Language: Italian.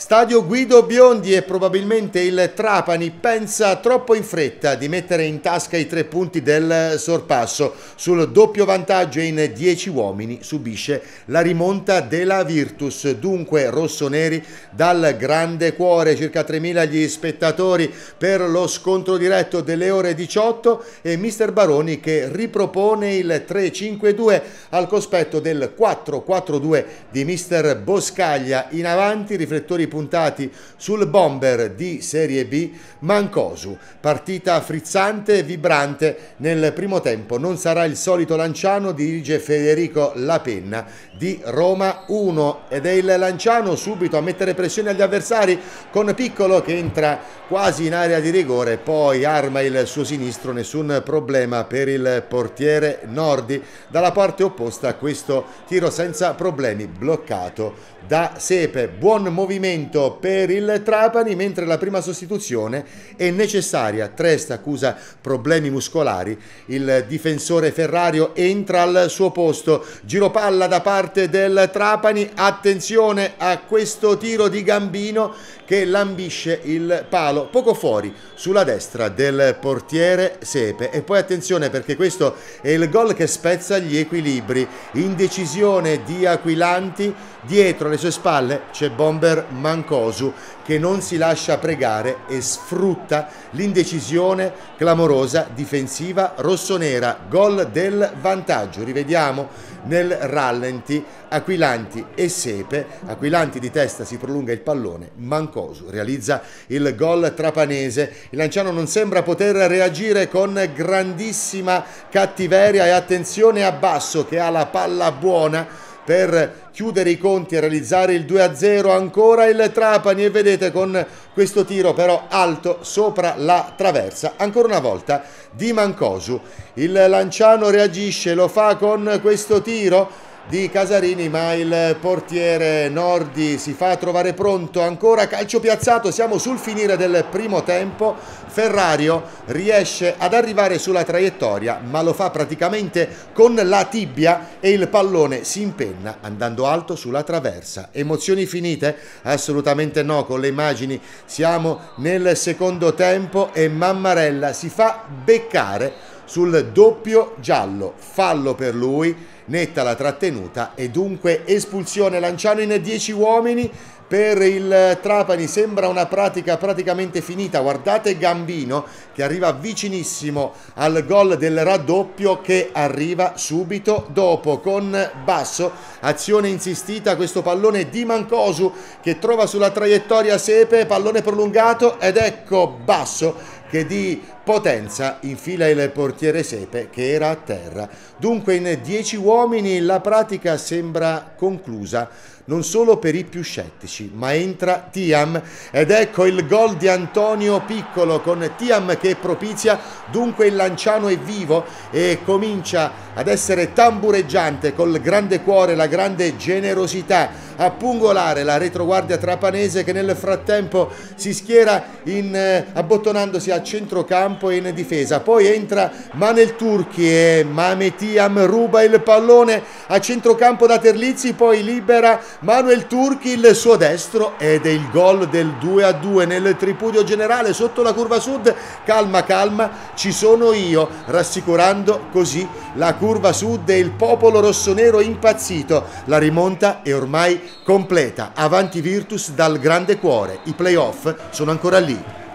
Stadio Guido Biondi e probabilmente il Trapani pensa troppo in fretta di mettere in tasca i tre punti del sorpasso. Sul doppio vantaggio in 10 uomini subisce la rimonta della Virtus. Dunque rossoneri dal grande cuore, circa 3.000 gli spettatori per lo scontro diretto delle ore 18 e Mister Baroni che ripropone il 3-5-2 al cospetto del 4-4-2 di Mister Boscaglia. In avanti riflettori puntati sul bomber di Serie B Mancosu. Partita frizzante e vibrante nel primo tempo. Non sarà il solito Lanciano, dirige Federico Lapenna di Roma 1 ed è il Lanciano subito a mettere pressione agli avversari con Piccolo che entra quasi in area di rigore, poi arma il suo sinistro, nessun problema per il portiere Nordi. Dalla parte opposta questo tiro senza problemi, bloccato da Sepe. Buon movimento per il Trapani, mentre la prima sostituzione è necessaria. Trest accusa problemi muscolari, il difensore Ferrario entra al suo posto, giro palla da parte del Trapani, attenzione a questo tiro di Gambino che lambisce il palo poco fuori sulla destra del portiere Sepe. E poi attenzione perché questo è il gol che spezza gli equilibri, indecisione di Aquilanti, dietro le sue spalle c'è Bomber Mancosu che non si lascia pregare e sfrutta l'indecisione clamorosa difensiva rossonera, gol del vantaggio, rivediamo nel rallenti. Aquilanti e Sepe, Aquilanti di testa si prolunga il pallone, Mancosu realizza il gol trapanese, il Lanciano non sembra poter reagire con grandissima cattiveria e attenzione a Basso che ha la palla buona per chiudere i conti e realizzare il 2-0 ancora il Trapani e vedete con questo tiro però alto sopra la traversa. Ancora una volta di Mancosu. Il Lanciano reagisce lo fa con questo tiro di Casarini ma il portiere Nordi si fa trovare pronto. Ancora calcio piazzato siamo sul finire del primo tempo. Ferrario riesce ad arrivare sulla traiettoria ma lo fa praticamente con la tibia e il pallone si impenna andando alto sulla traversa. Emozioni finite? assolutamente no con le immagini siamo nel secondo tempo e Mammarella si fa beccare sul doppio giallo. Fallo per lui netta la trattenuta e dunque espulsione. Lanciano in 10 uomini. Per il Trapani sembra una pratica praticamente finita. Guardate Gambino che arriva vicinissimo al gol del raddoppio che arriva subito dopo. Con Basso azione insistita questo pallone di Mancosu che trova sulla traiettoria Sepe. Pallone prolungato ed ecco Basso che di potenza infila il portiere Sepe che era a terra. Dunque in 10 uomini la pratica sembra conclusa, non solo per i più scettici, ma entra Tiam. Ed ecco il gol di Antonio Piccolo con Tiam che propizia, dunque il Lanciano è vivo e comincia ad essere tambureggiante col grande cuore, la grande generosità. A pungolare la retroguardia trapanese che nel frattempo si schiera in, eh, abbottonandosi a centrocampo e in difesa. Poi entra Manel Turchi e Mametiam ruba il pallone a centrocampo da Terlizzi, poi libera Manuel Turchi il suo destro ed è il gol del 2 a 2 nel tripudio generale sotto la curva sud. Calma, calma, ci sono io, rassicurando così la curva sud e il popolo rossonero impazzito. La rimonta è ormai completa. Avanti Virtus dal grande cuore. I playoff sono ancora lì.